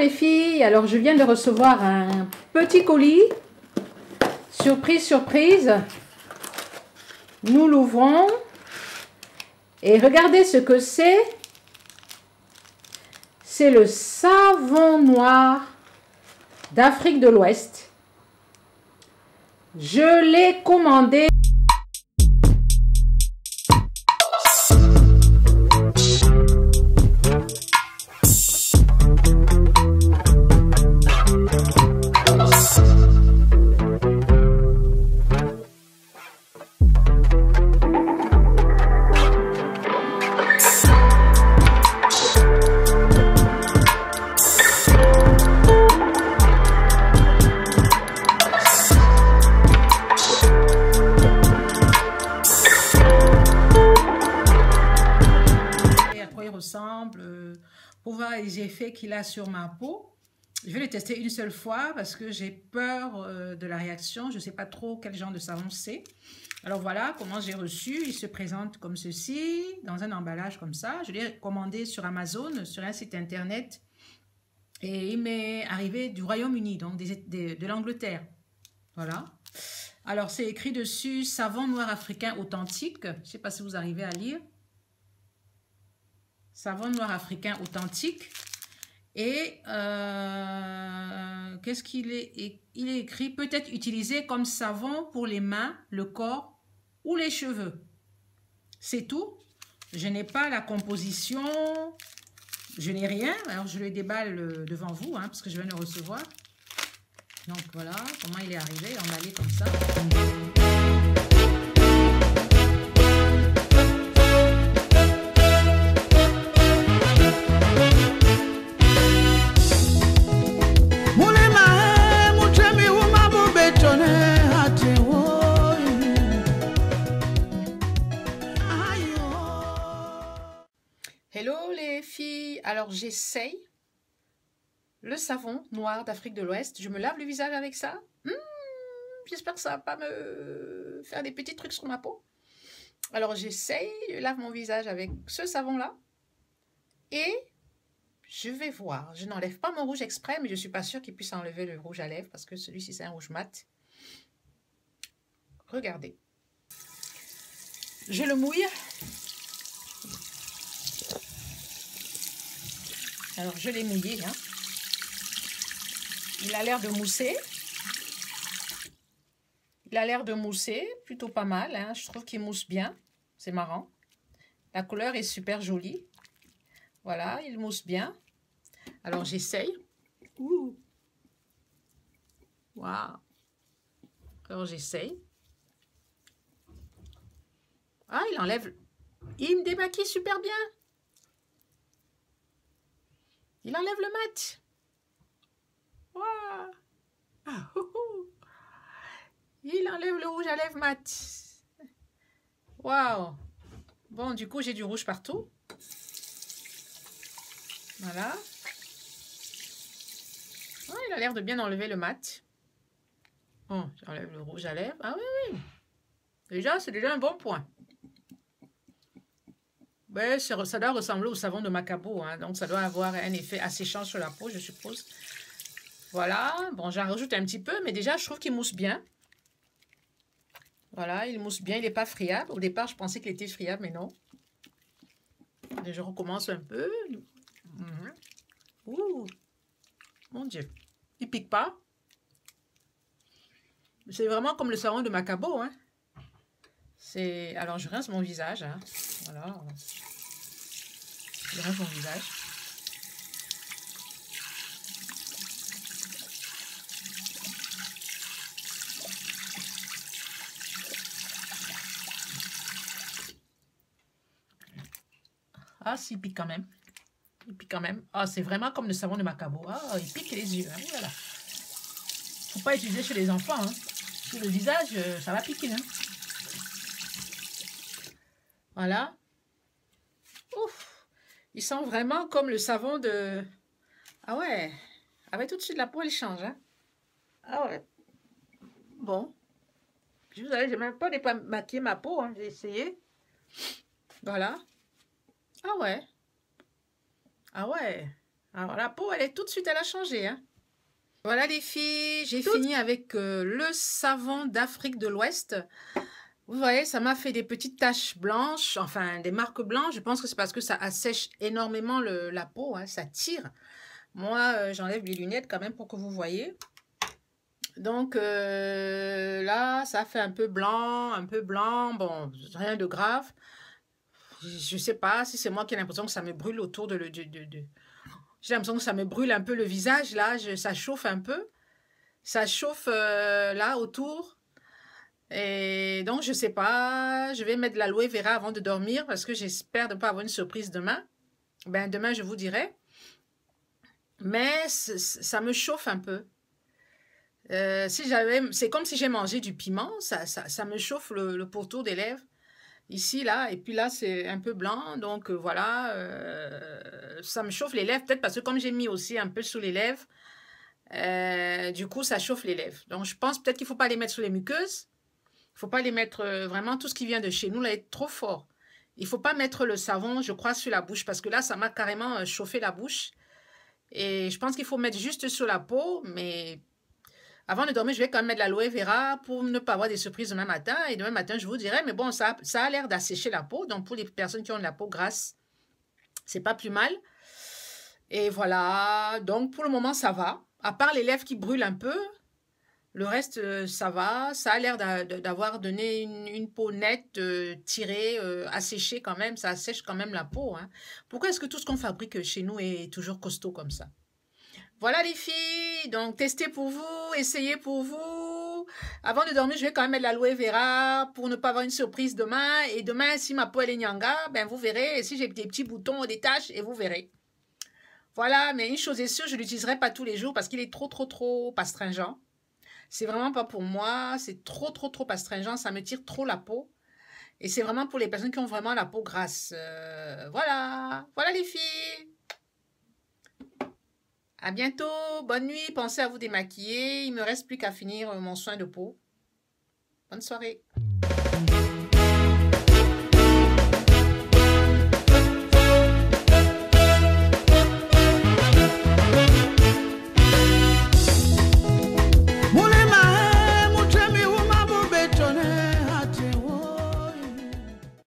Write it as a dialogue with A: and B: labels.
A: les filles, alors je viens de recevoir un petit colis. Surprise, surprise. Nous l'ouvrons. Et regardez ce que c'est. C'est le savon noir d'Afrique de l'Ouest. Je l'ai commandé les effets qu'il a sur ma peau. Je vais le tester une seule fois parce que j'ai peur euh, de la réaction. Je ne sais pas trop quel genre de savon c'est. Alors voilà comment j'ai reçu. Il se présente comme ceci, dans un emballage comme ça. Je l'ai commandé sur Amazon, sur un site internet. Et il m'est arrivé du Royaume-Uni, donc de l'Angleterre. Voilà. Alors c'est écrit dessus savon noir africain authentique. Je ne sais pas si vous arrivez à lire savon noir africain authentique. Et euh, qu'est-ce qu'il est Il est écrit peut-être utilisé comme savon pour les mains, le corps ou les cheveux. C'est tout. Je n'ai pas la composition. Je n'ai rien. Alors, je le déballe devant vous, hein, parce que je viens de le recevoir. Donc, voilà comment il est arrivé, emballé comme ça. Alors j'essaye le savon noir d'Afrique de l'Ouest. Je me lave le visage avec ça. Hmm, j'espère que ça va pas me faire des petits trucs sur ma peau. Alors j'essaye, je lave mon visage avec ce savon-là. Et je vais voir. Je n'enlève pas mon rouge exprès, mais je ne suis pas sûre qu'il puisse enlever le rouge à lèvres parce que celui-ci c'est un rouge mat. Regardez. Je le mouille Alors, je l'ai mouillé. Hein. Il a l'air de mousser. Il a l'air de mousser, plutôt pas mal. Hein. Je trouve qu'il mousse bien. C'est marrant. La couleur est super jolie. Voilà, il mousse bien. Alors, j'essaye. Waouh. Alors, j'essaye. Ah, il enlève... Il me démaquille super bien. Il enlève le mat. Ah, Il enlève le rouge à lèvres mat. Waouh. Bon, du coup, j'ai du rouge partout. Voilà. il a l'air de bien enlever le mat. Bon, j'enlève le rouge à lèvres. Ah oui, oui. Déjà, c'est déjà un bon point. Ouais, ça doit ressembler au savon de Macabo, hein, donc ça doit avoir un effet asséchant sur la peau, je suppose. Voilà, bon, j'en rajoute un petit peu, mais déjà, je trouve qu'il mousse bien. Voilà, il mousse bien, il n'est pas friable. Au départ, je pensais qu'il était friable, mais non. Je recommence un peu. Mhm. Ouh, mon Dieu, il pique pas. C'est vraiment comme le savon de Macabo, hein. C'est... Alors, je rince mon visage. Hein. Voilà. Je rince mon visage. Ah, si, il pique quand même. Il pique quand même. Ah, c'est vraiment comme le savon de Macabo. Ah, il pique les yeux. Hein. Voilà. Faut pas utiliser chez les enfants. Hein. Sur le visage, euh, ça va piquer. Hein. Voilà. Ouf. Il sent vraiment comme le savon de... Ah ouais. Avec tout de suite la peau, il change. Hein? Ah ouais. Bon. Je vous n'ai même pas démaquillé ma peau. Hein. J'ai essayé. Voilà. Ah ouais. Ah ouais. Alors la peau, elle est tout de suite, elle a changé. Hein. Voilà les filles, j'ai fini avec euh, le savon d'Afrique de l'Ouest. Vous voyez, ça m'a fait des petites taches blanches, enfin des marques blanches. Je pense que c'est parce que ça assèche énormément la peau, hein, ça tire. Moi, euh, j'enlève les lunettes quand même pour que vous voyez. Donc euh, là, ça fait un peu blanc, un peu blanc. Bon, rien de grave. Je ne sais pas si c'est moi qui ai l'impression que ça me brûle autour de... de, J'ai l'impression que ça me brûle un peu le visage. Là, ça chauffe un peu. Ça chauffe euh, là autour. Et donc, je ne sais pas. Je vais mettre de l'aloe vera avant de dormir parce que j'espère ne pas avoir une surprise demain. Ben, demain, je vous dirai. Mais ça me chauffe un peu. Euh, si j'avais, c'est comme si j'ai mangé du piment, ça, ça, me chauffe le, le, pourtour des lèvres. Ici, là, et puis là, c'est un peu blanc, donc euh, voilà, euh, ça me chauffe les lèvres, peut-être parce que comme j'ai mis aussi un peu sous les lèvres, du coup, ça chauffe les lèvres. Donc, je pense peut-être qu'il ne faut pas les mettre sous les muqueuses, faut pas les mettre vraiment, tout ce qui vient de chez nous, là, est trop fort. Il faut pas mettre le savon, je crois, sur la bouche, parce que là, ça m'a carrément chauffé la bouche. Et je pense qu'il faut mettre juste sur la peau, mais avant de dormir, je vais quand même mettre de l'aloe vera pour ne pas avoir des surprises demain matin. Et demain matin, je vous dirai, mais bon, ça, ça a l'air d'assécher la peau. Donc, pour les personnes qui ont de la peau grasse, c'est pas plus mal. Et voilà. Donc, pour le moment, ça va. À part les lèvres qui brûlent un peu, le reste, euh, ça va. Ça a l'air d'avoir donné une, peau nette, euh, tirée, euh, asséchée quand même. Ça assèche quand même la peau. Hein. Pourquoi est-ce que tout ce qu'on fabrique chez nous est toujours costaud comme ça? Voilà les filles, donc testez pour vous, essayez pour vous. Avant de dormir, je vais quand même mettre l'aloe vera pour ne pas avoir une surprise demain. Et demain, si ma peau est nyanga, ben vous verrez. Et si j'ai des petits boutons ou des taches, et vous verrez. Voilà, mais une chose est sûre, je ne l'utiliserai pas tous les jours parce qu'il est trop, trop, trop astringent. C'est vraiment pas pour moi. C'est trop, trop, trop astringent. Ça me tire trop la peau. Et c'est vraiment pour les personnes qui ont vraiment la peau grasse. Euh, voilà. Voilà les filles. À bientôt, bonne nuit, pensez à vous démaquiller. Il me reste plus qu'à finir mon soin de peau. Bonne soirée.